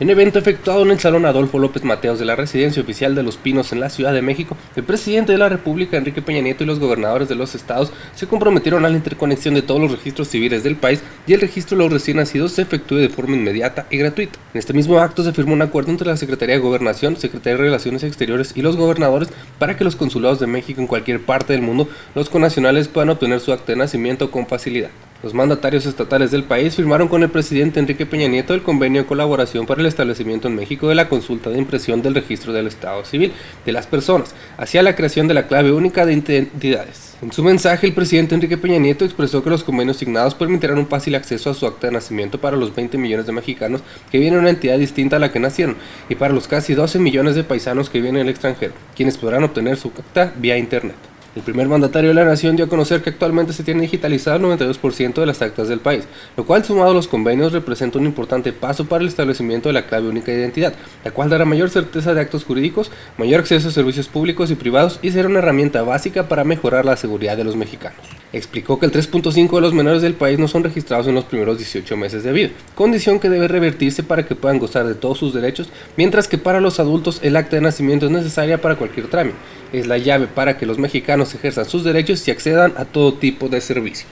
En evento efectuado en el Salón Adolfo López Mateos de la Residencia Oficial de Los Pinos en la Ciudad de México, el presidente de la República, Enrique Peña Nieto, y los gobernadores de los estados se comprometieron a la interconexión de todos los registros civiles del país y el registro de los recién nacidos se efectúe de forma inmediata y gratuita. En este mismo acto se firmó un acuerdo entre la Secretaría de Gobernación, Secretaría de Relaciones Exteriores y los gobernadores para que los consulados de México en cualquier parte del mundo, los conacionales, puedan obtener su acta de nacimiento con facilidad. Los mandatarios estatales del país firmaron con el presidente Enrique Peña Nieto el convenio de colaboración para el establecimiento en México de la consulta de impresión del registro del Estado civil de las personas, hacia la creación de la clave única de identidades. En su mensaje, el presidente Enrique Peña Nieto expresó que los convenios signados permitirán un fácil acceso a su acta de nacimiento para los 20 millones de mexicanos que viven en una entidad distinta a la que nacieron y para los casi 12 millones de paisanos que viven en el extranjero, quienes podrán obtener su acta vía Internet. El primer mandatario de la nación dio a conocer que actualmente se tiene digitalizado el 92% de las actas del país, lo cual sumado a los convenios representa un importante paso para el establecimiento de la clave única de identidad, la cual dará mayor certeza de actos jurídicos, mayor acceso a servicios públicos y privados y será una herramienta básica para mejorar la seguridad de los mexicanos. Explicó que el 3.5 de los menores del país no son registrados en los primeros 18 meses de vida, condición que debe revertirse para que puedan gozar de todos sus derechos, mientras que para los adultos el acta de nacimiento es necesaria para cualquier trámite. Es la llave para que los mexicanos ejerzan sus derechos y accedan a todo tipo de servicios.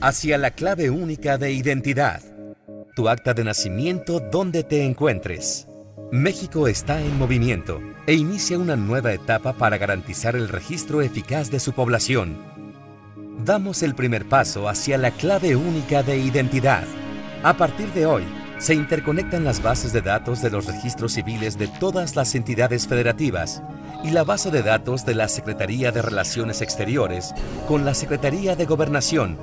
Hacia la clave única de identidad. Tu acta de nacimiento donde te encuentres. México está en movimiento e inicia una nueva etapa para garantizar el registro eficaz de su población. Damos el primer paso hacia la clave única de identidad. A partir de hoy, se interconectan las bases de datos de los registros civiles de todas las entidades federativas y la base de datos de la Secretaría de Relaciones Exteriores con la Secretaría de Gobernación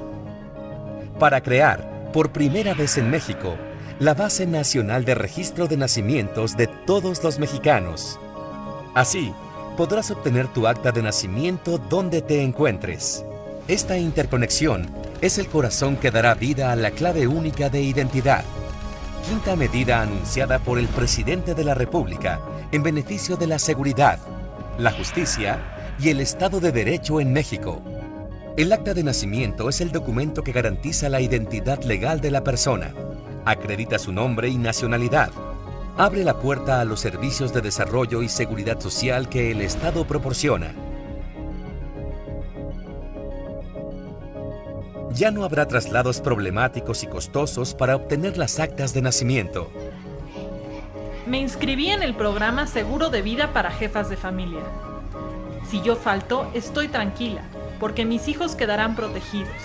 para crear, por primera vez en México, la Base Nacional de Registro de Nacimientos de todos los mexicanos. Así, podrás obtener tu acta de nacimiento donde te encuentres. Esta interconexión es el corazón que dará vida a la clave única de identidad quinta medida anunciada por el presidente de la República en beneficio de la seguridad, la justicia y el Estado de Derecho en México. El acta de nacimiento es el documento que garantiza la identidad legal de la persona, acredita su nombre y nacionalidad, abre la puerta a los servicios de desarrollo y seguridad social que el Estado proporciona, ya no habrá traslados problemáticos y costosos para obtener las actas de nacimiento. Me inscribí en el programa Seguro de Vida para Jefas de Familia. Si yo falto, estoy tranquila, porque mis hijos quedarán protegidos,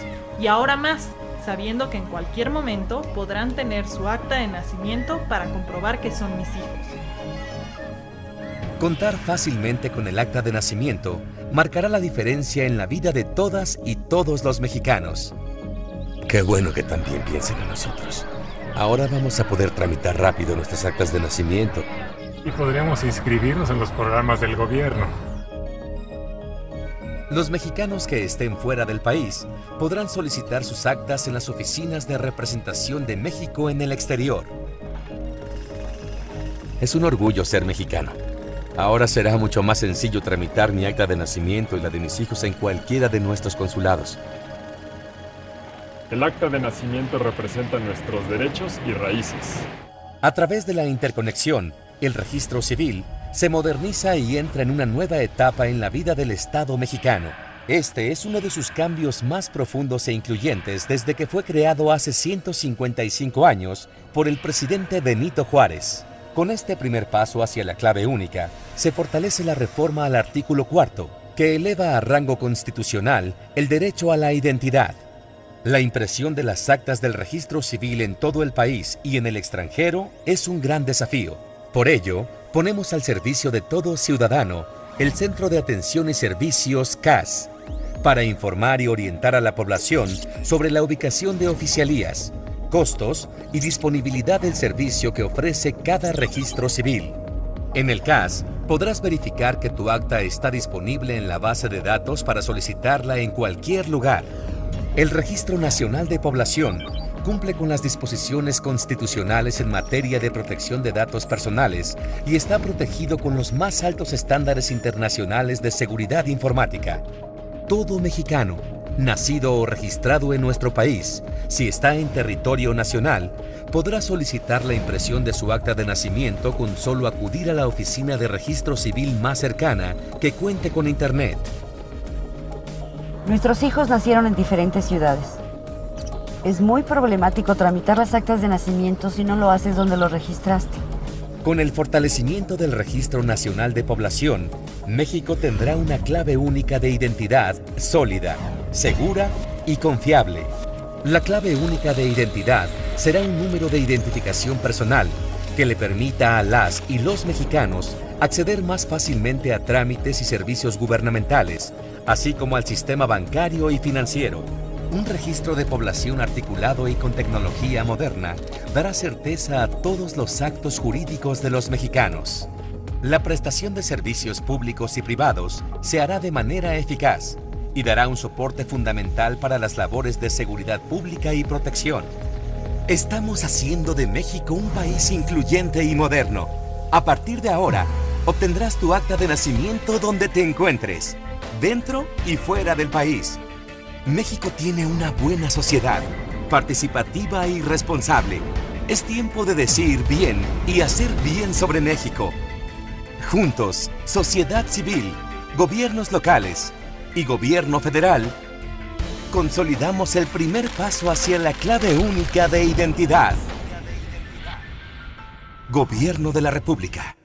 y ahora más, sabiendo que en cualquier momento podrán tener su acta de nacimiento para comprobar que son mis hijos. Contar fácilmente con el acta de nacimiento marcará la diferencia en la vida de todas y todos los mexicanos. Qué bueno que también piensen en nosotros. Ahora vamos a poder tramitar rápido nuestras actas de nacimiento. Y podríamos inscribirnos en los programas del gobierno. Los mexicanos que estén fuera del país podrán solicitar sus actas en las oficinas de representación de México en el exterior. Es un orgullo ser mexicano. Ahora será mucho más sencillo tramitar mi acta de nacimiento y la de mis hijos en cualquiera de nuestros consulados. El acta de nacimiento representa nuestros derechos y raíces. A través de la interconexión, el registro civil se moderniza y entra en una nueva etapa en la vida del Estado mexicano. Este es uno de sus cambios más profundos e incluyentes desde que fue creado hace 155 años por el presidente Benito Juárez. Con este primer paso hacia la clave única, se fortalece la reforma al artículo cuarto, que eleva a rango constitucional el derecho a la identidad. La impresión de las actas del registro civil en todo el país y en el extranjero es un gran desafío. Por ello, ponemos al servicio de todo ciudadano el Centro de Atención y Servicios CAS, para informar y orientar a la población sobre la ubicación de oficialías, costos y disponibilidad del servicio que ofrece cada registro civil. En el CAS, podrás verificar que tu acta está disponible en la base de datos para solicitarla en cualquier lugar. El Registro Nacional de Población cumple con las disposiciones constitucionales en materia de protección de datos personales y está protegido con los más altos estándares internacionales de seguridad informática. Todo mexicano nacido o registrado en nuestro país, si está en territorio nacional, podrá solicitar la impresión de su acta de nacimiento con solo acudir a la oficina de registro civil más cercana que cuente con Internet. Nuestros hijos nacieron en diferentes ciudades. Es muy problemático tramitar las actas de nacimiento si no lo haces donde lo registraste. Con el fortalecimiento del Registro Nacional de Población, México tendrá una clave única de identidad sólida, segura y confiable. La clave única de identidad será un número de identificación personal que le permita a las y los mexicanos acceder más fácilmente a trámites y servicios gubernamentales, así como al sistema bancario y financiero. Un registro de población articulado y con tecnología moderna dará certeza a todos los actos jurídicos de los mexicanos. La prestación de servicios públicos y privados se hará de manera eficaz y dará un soporte fundamental para las labores de seguridad pública y protección. Estamos haciendo de México un país incluyente y moderno. A partir de ahora, obtendrás tu acta de nacimiento donde te encuentres, dentro y fuera del país. México tiene una buena sociedad, participativa y responsable. Es tiempo de decir bien y hacer bien sobre México. Juntos, sociedad civil, gobiernos locales y gobierno federal, consolidamos el primer paso hacia la clave única de identidad. Gobierno de la República.